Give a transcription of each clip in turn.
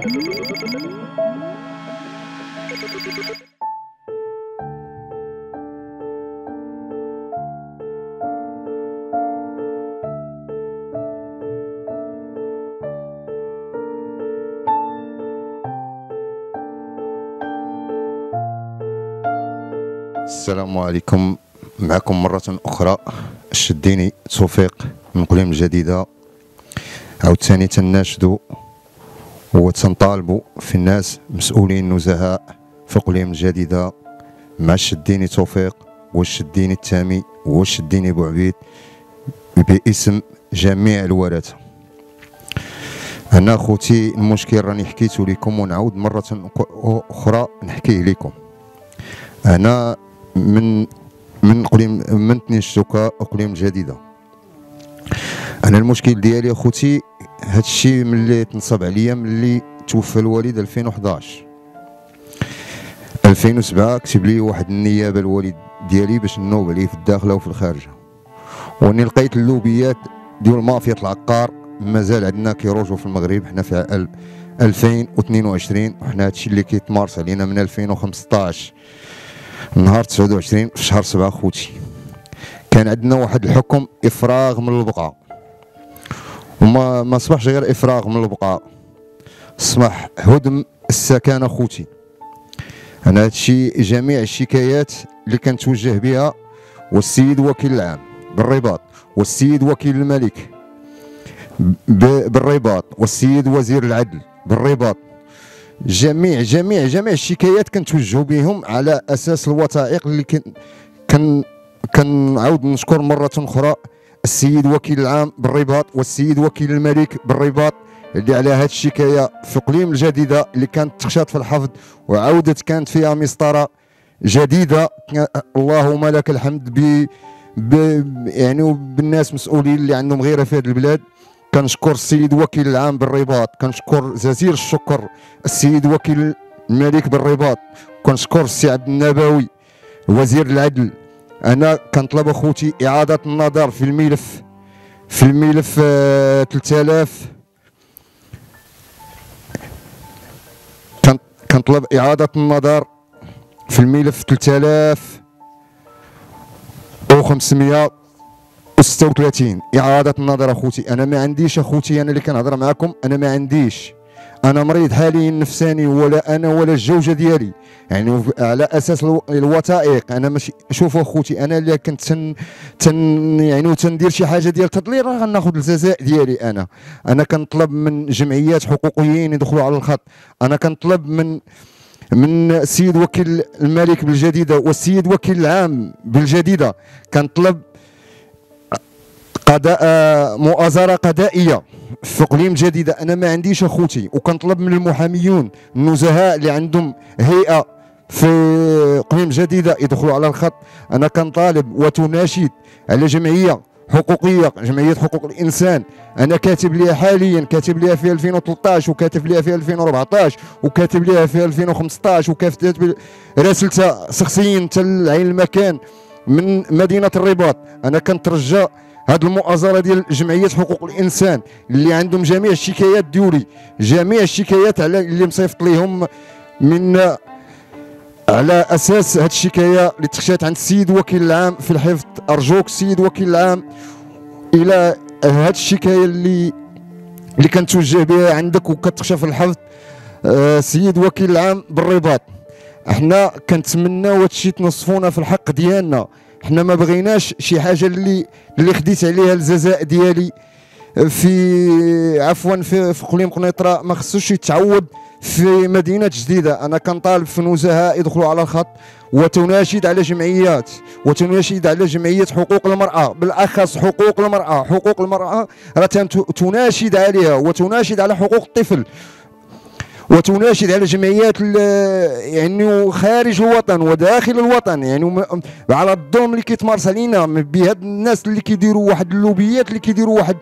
السلام عليكم. معكم مرة أخرى الشديني توفيق من قليم الجديدة. عاوتاني تناشدوا وتنطالبوا في الناس مسؤولين نزهاء في قليم الجديدة مع الشديني توفيق والشديني التامي والشديني بوعبيد باسم جميع الورثة أنا أخوتي المشكل راني حكيت لكم ونعود مرة أخرى نحكيه لكم. أنا من من اقليم من تنشتوكا اقليم جديدة. أنا المشكل ديالي أخوتي هادشي ملي تنصب عليا ملي توفى الوالد 2011 2007 كتب لي واحد النيابة الوالد ديالي باش نوب عليه في الداخله وفي الخارجه وأني لقيت اللوبيات ديال مافيا العقار مازال عندنا كيروجوا في المغرب حنا في 2022 وحنا هادشي اللي كيتمارس علينا من 2015 نهار 29 في شهر 7 خوتي. كان عندنا واحد الحكم إفراغ من البقعه وما ما صبحش غير إفراغ من البقعه صبح هدم السكن خوتي أنا هادشي جميع الشكايات اللي كنتوجه بها والسيد وكيل العام بالرباط والسيد وكيل الملك بالرباط والسيد وزير العدل بالرباط. جميع جميع جميع الشكايات كنتوجهوا بهم على أساس الوثائق اللي كن كنعاود نشكر مرة أخرى السيد وكيل العام بالرباط والسيد وكيل الملك بالرباط اللي على هذه الشكاية في إقليم الجديدة اللي كانت تخشات في الحفظ وعودت كانت فيها مسطرة جديدة. اللهم لك الحمد ب يعني بالناس مسؤولين اللي عندهم غيرة في هذه البلاد. كنشكر السيد وكيل العام بالرباط كنشكر جزيل الشكر السيد وكيل الملك بالرباط كنشكر السي عبد النبوي وزير العدل أنا كنطلب أخوتي إعادة النظر في الملف في الملف 3000 آه، كنطلب إعادة النظر في الملف 3500 36 إعادة النظر أخوتي. أنا ما عنديش أخوتي أنا اللي كنهضر معكم أنا ما عنديش. أنا مريض حاليا نفساني ولا أنا ولا الجوجة ديالي. يعني على أساس الوثائق أنا ماشي شوفوا أخوتي أنا اللي كنت تن, تن يعني تندير شي حاجة ديال التضليل راه غناخذ الجزاء ديالي أنا. أنا كنطلب من جمعيات حقوقيين يدخلوا على الخط. أنا كنطلب من من السيد وكيل الملك بالجديدة والسيد وكيل العام بالجديدة. كنطلب قضاء مؤازرة قضائية. اقليم جديدة. أنا ما عنديش أخوتي وكنطلب من المحاميون النزهاء اللي عندهم هيئة في اقليم جديدة يدخلوا على الخط. أنا كنطالب وتناشد على جمعية حقوقية جمعية حقوق الإنسان. أنا كاتب ليها حاليا كاتب ليها في 2013 وكاتب ليها في 2014 وكاتب ليها في 2015 وكاتب راسلتها شخصيا حتى لعين المكان من مدينة الرباط. أنا كنترجى هذه المؤازرة ديال جمعية حقوق الإنسان اللي عندهم جميع الشكايات ديولي جميع الشكايات على اللي مصيفط ليهم من على أساس هذه الشكاية اللي تخشات عند السيد وكيل العام في الحفظ أرجوك السيد وكيل العام إلى هذه الشكاية اللي اللي كنتوجه بها عندك وكتخشى في الحفظ السيد آه، وكيل العام بالرباط. إحنا كنتمناو هادشي تنصفونا في الحق ديالنا. حنا ما بغيناش شي حاجة اللي اللي خديت عليها الجزاء ديالي في عفوا في في قليم قنيطرة ما خصوش يتعود في مدينة جديدة. أنا كنطالب في نزهاء يدخلوا على الخط وتناشد على جمعيات وتناشد على جمعية حقوق المرأة. بالأخص حقوق المرأة. حقوق المرأة راه تناشد عليها وتناشد على حقوق الطفل. وتناشد على جمعيات يعني خارج الوطن وداخل الوطن. يعني على الظلم اللي كيتمارس علينا بهاد الناس اللي كيديروا واحد اللوبيات اللي كيديروا واحد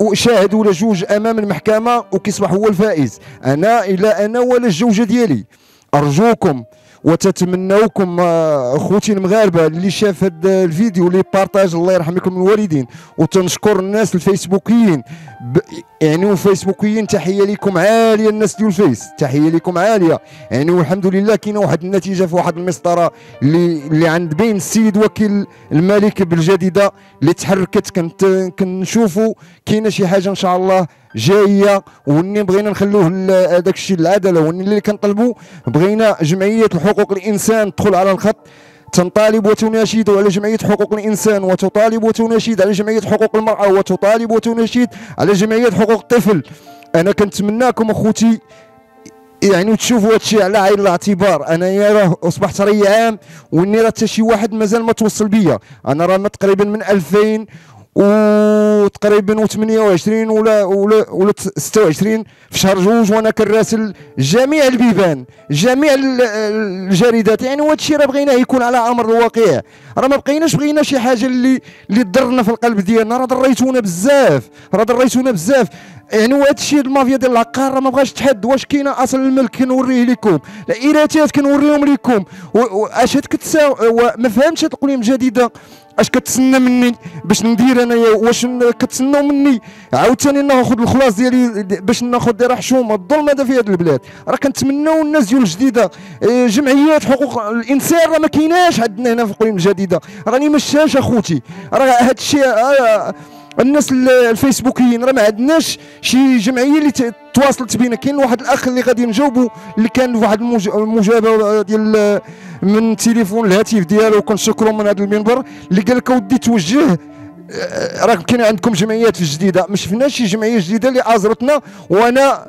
وشاهد ولا جوج أمام المحكمة وكيصبح هو الفائز. أنا إلا أنا ولا الجوجة ديالي. أرجوكم وتتمناوكم آه، خوتي المغاربه اللي شاف هذا الفيديو اللي بارطاج الله يرحم لكم الوالدين. وتنشكر الناس الفيسبوكيين ب... يعني وفيسبوكيين تحية لكم عالية الناس ديال الفيس تحية لكم عالية. يعني والحمد لله كاينة واحد النتيجة في واحد المسطرة اللي اللي عند بين السيد وكيل الملك بالجديدة اللي تحركت كنت كنشوفوا كاينة شي حاجة إن شاء الله جاية وني بغينا نخلوه هذاك الشيء العداله وني اللي كنطلبوا بغينا جمعية حقوق الإنسان تدخل على الخط. تنطالب وتناشد على جمعية حقوق الإنسان وتطالب وتناشد على جمعية حقوق المرأة وتطالب وتناشد على جمعية حقوق الطفل. أنا كنتمناكم أخوتي يعني تشوفوا هذا الشيء على عين الاعتبار. أنا يا راه أصبحت ري عام وإني راه حتى شي واحد مازال ما توصل بيا. أنا راه تقريبا من 2000 وتقريبا 28 ولا ولا ولا 26 في شهر جوج وأنا كنراسل جميع البيبان جميع الجريدات. يعني وهذا الشيء راه بغيناه يكون على أمر الواقع. راه ما بقيناش بغينا شي حاجة اللي اللي تضرنا في القلب ديالنا. راه ضريتونا بزاف راه ضريتونا بزاف. يعني وهذا الشيء المافيا ديال العقار ما بغاش تحد. واش كاينة أصل الملك كنوريه لكم الايراتات كنوريهم لكم واش كتساوي ما فهمتش هاد القوانين الجديدة. أش كتسنى مني باش ندير انايا واش كتسناو مني؟ عاوتاني ناخذ الخلاص ديالي باش ناخذ راه حشومة. الظلم هذا في هذه البلاد. راه كنتمناو الناس ديال الجديدة. إيه، جمعيات حقوق الإنسان راه ما كايناش عندنا هنا في القريم الجديدة. راني ما أخوتي. راه هذا الشيء آه الناس الفيسبوكيين راه ما عندناش شي جمعية اللي تواصلت بينا. كاين واحد الأخ اللي غادي نجاوبو اللي كان واحد المجابه ديال من التليفون الهاتف ديالو كنشكرو من هذا المنبر اللي قال لك ودي توجه آه، راه كاين عندكم جمعيات جديدة. ما شفناش شي جمعية جديدة اللي أزرتنا وأنا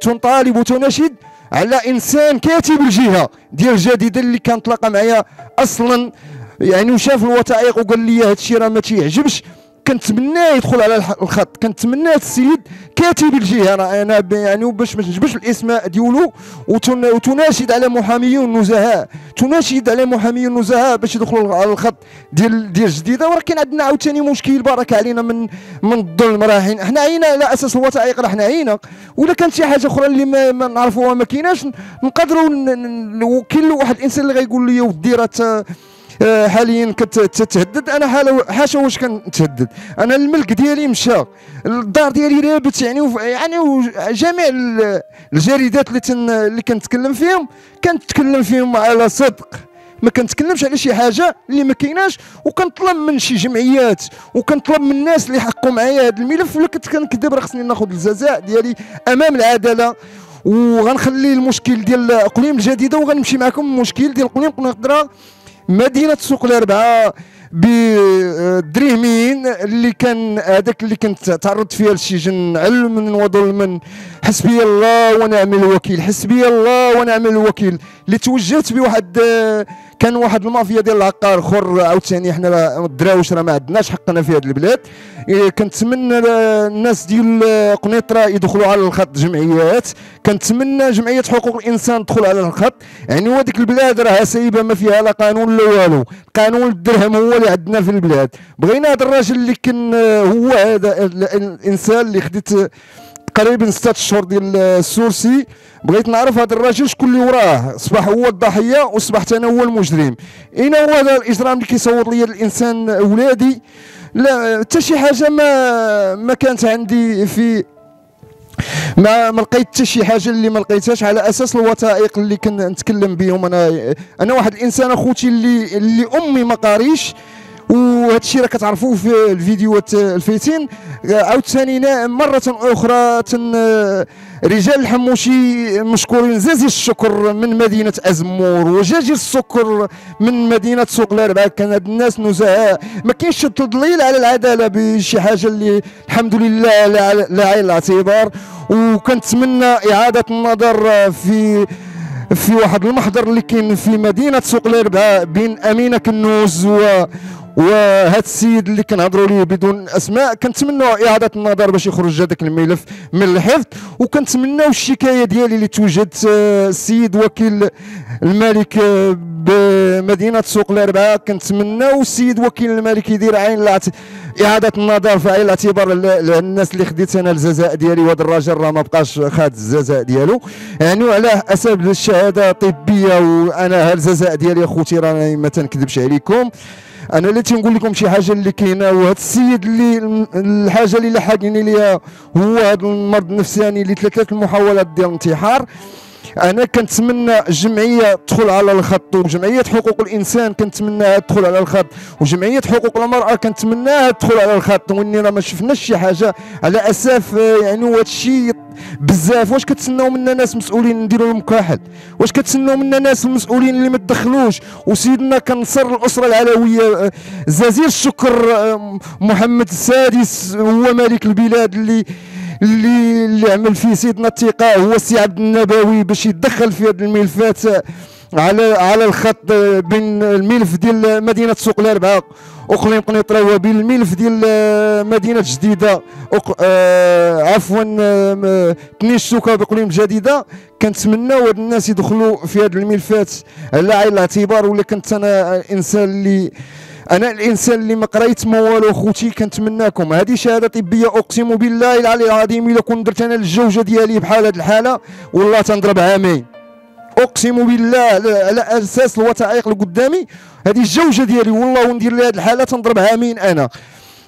تنطالب وتناشد على إنسان كاتب الجهة ديال الجديده اللي كان تلاقى معايا أصلا. يعني وشاف الوثائق وقال لي هذا الشيء راه ما تيعجبش. كنتمناه يدخل على الخط. كنتمنى السيد كاتب الجهة. أنا يعني باش ما نجبش الإسماء ديالو وتناشد على محاميون نزهاء تناشد على محاميون نزهاء باش يدخلوا على الخط ديال ديال الجديده ولكن عندنا عاوتاني مشكل. بارك علينا من من الظلم. راه حنا عينا على أساس الوثائق. راه حنا عينا. ولا كانت شي حاجة أخرى اللي ما, ما نعرفوها؟ ما كايناش. نقدروا كاين واحد الانسان اللي غيقول لي ودي راه حاليا كتهدد أنا حاشا واش كنتهدد؟ أنا الملك ديالي مشى. الدار ديالي رابط يعني يعني جميع الجريدات اللي تن اللي كنتكلم فيهم كنتكلم فيهم على صدق. ما كنتكلمش على شي حاجة اللي ما كايناش وكنطلب من شي جمعيات وكنطلب من الناس اللي حقوا معايا هذا الملف. ولا كنت كنكذب راه خصني ناخذ الجزاء ديالي أمام العدالة. وغنخلي المشكل ديال اقليم الجديدة وغنمشي معكم المشكل ديال اقليم قنيطره مدينة سوق الاربعاء بالدريهمين اللي كان هذاك اللي كنت تعرضت فيها للسجن علما وظلما حسبي الله ونعم الوكيل حسبي الله ونعم الوكيل. اللي توجهت بواحد كان واحد المافيا ديال العقار اخر عاوتاني حنا الدراوش راه ما عندناش حقنا في هذه البلاد. إيه، كنتمنى الناس ديال قنيطرة يدخلوا على الخط جمعيات. كنتمنى جمعية حقوق الإنسان تدخل على الخط. يعني هذيك البلاد راها سايبة ما فيها لا قانون لا والو. قانون الدرهم هو اللي عندنا في البلاد. بغينا هذا الراجل اللي كان هو هذا الإنسان اللي خديت تقريبا ستة أشهر ديال السورسي بغيت نعرف هذا الراجل شكون اللي وراه. أصبح هو الضحية واصبحت أنا هو المجرم. اين هو هذا الإجرام اللي كيصور لي الإنسان ولادي لا حتى شي حاجة ما ما كانت عندي في ما ما لقيت حتى شي حاجة اللي ما لقيتهاش على أساس الوثائق اللي كنتكلم بهم أنا أنا واحد الإنسان أخوتي اللي اللي أمي ما قاريش. وهذا الشيء راه كتعرفوه في الفيديوهات الفايتين. عاوتاني مرة أخرى تن رجال الحموشي مشكورين زازي الشكر من مدينة أزمور وجاجي السكر من مدينة سوق الاربعاء كان هاد الناس نزهاء ما كاينش تضليل على العدالة بشي حاجة اللي الحمد لله لا عين الاعتبار. وكنتمنى إعادة النظر في في واحد المحضر اللي كاين في مدينة سوق الاربعاء بين أمينة كنوز و وهذا السيد اللي كنهضروا ليه بدون أسماء كنتمنوا إعادة النظر باش يخرج هذاك الملف من الحفظ وكنتمناو الشكاية ديالي اللي توجد آه، السيد وكيل الملك آه، بمدينة سوق الاربعاء كنتمناو السيد وكيل الملك يدير عين إعادة النظر في عين الاعتبار الناس اللي خديت أنا الجزاء ديالي وهذا الراجل راه ما بقاش خاد الجزاء ديالو. يعني على حسب الشهادة الطبية وأنا الجزاء ديالي أخوتي راني ما تنكذبش عليكم. أنا اللي تنقول لكم شي حاجة اللي كاينة وهذا السيد اللي الحاجة اللي لحقني ليها هو هذا المرض النفساني اللي ثلاثة المحاولات ديال الانتحار. أنا كنتمنى الجمعيه تدخل على الخط وجمعية حقوق الإنسان كنتمناها تدخل على الخط وجمعية حقوق المرأة كنتمناها تدخل على الخط وإني راه ما شفناش شي حاجة على أساس يعني هذا الشيء بزاف. واش كتسناو منا ناس مسؤولين نديروا لهم كاحل؟ واش كتسناو منا ناس المسؤولين اللي ما تدخلوش؟ وسيدنا كنصر الأسرة العلوية جزيل الشكر محمد السادس هو ملك البلاد اللي اللي اللي عمل فيه سيدنا الثقة هو السي عبد النبوي باش يتدخل في هذه الملفات على على الخط بين الملف ديال مدينة سوق الاربعاء اقليم قنيطرة وبين الملف ديال مدينة جديدة. آه عفوا تنيش سوكا بإقليم جديدة. كنتمناو هاد الناس يدخلوا في هاد الملفات. على عين الاعتبار ولا كنت أنا إنسان اللي أنا الإنسان اللي ما قريت ما والو خوتي كنتمناكم. هذه شهادة طبية أقسم بالله العلي العظيم إلا كنت درت أنا الجوجة ديالي بحال هذه الحالة. والله تنضرب عامين. أقسم بالله على أساس الوثائق اللي قدامي هذه الجوجة ديالي. والله وندير لها هذه الحالة تنضرب عامين أنا.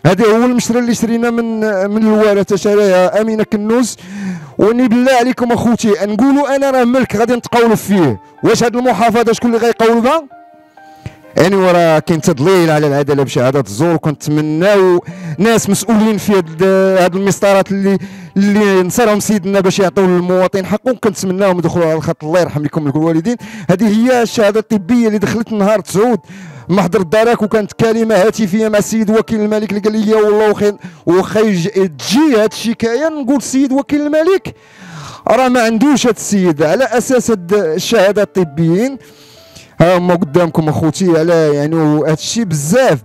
هذا هو المشتري اللي شرينا من من الوالده شراها أمينة كنوز. وني بالله عليكم أخوتي نقولوا أنا راه ملك غادي نتقولوا فيه. واش هذه المحافظة شكون اللي غيقول بها يعني وراه كاين تضليل على العدالة بشهاده الزور وكنتمناو ناس مسؤولين في هاد المسطرات اللي اللي نصرهم سيدنا باش يعطيو للمواطن حقهم. كنتمناهم يدخلوا على الخط الله يرحم لكم الوالدين. هذه هي الشهادة الطبية اللي دخلت نهار تسعود محضر الدرك وكانت كلمة هاتفية مع السيد وكيل الملك اللي قال لي والله واخا تجي هاد الشكاية. نقول السيد وكيل الملك راه ما عندوش هاد السيد. على أساس هاد الشهادة الطبيين ها هما قدامكم اخوتي على يعني الشيء بزاف.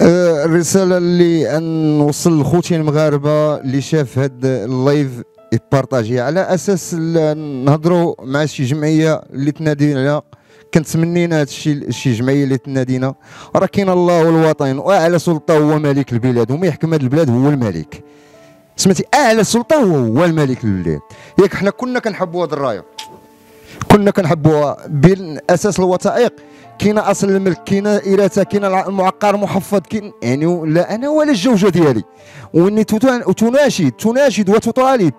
آه الرسالة اللي نوصل لخوتي المغاربة اللي شاف هذا اللايف يبارطاجي على أساس نهضروا مع شي جمعية اللي تنادي عليها. كنتمنينا هذا الشيء شي جمعية اللي تنادينا. راه كاين الله والوطن وأعلى سلطة هو ملك البلاد. وما يحكم هذه البلاد هو الملك. سمعتي أعلى سلطة هو الملك البلاد ياك حنا كنا كنحبوا هذا الراية. كنا كنحبوها بالاساس الوثائق. كاينة أصل الملك كاينة ارثه كاينة المعقر محفظ كاين يعني لا أنا ولا الجوجة ديالي. وإني تناشد تناشد وتطالب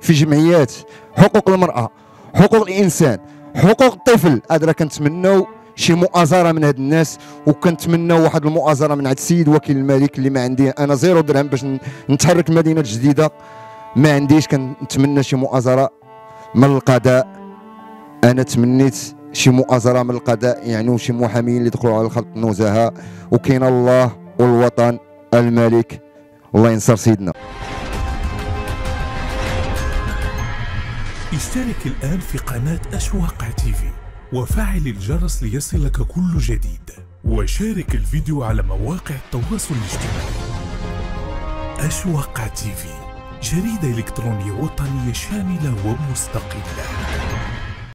في جمعيات حقوق المرأة حقوق الإنسان حقوق الطفل. هذا كنتمناو شي مؤازرة من هاد الناس وكنتمناو واحد المؤازرة من عند السيد وكيل الملك اللي ما عندي أنا زيرو درهم باش نتحرك مدينة جديدة. ما عنديش كنتمنى شي مؤازرة من القضاء. أنا تمنيت شي مؤازرة من القضاء يعني وشي محامين اللي دخلوا على الخلط النزهاء وكاين الله والوطن الملك. الله ينصر سيدنا. اشترك الآن في قناة أشواق تيفي وفعل الجرس ليصلك كل جديد. وشارك الفيديو على مواقع التواصل الاجتماعي. أشواق تيفي جريدة إلكترونية وطنية شاملة ومستقلة.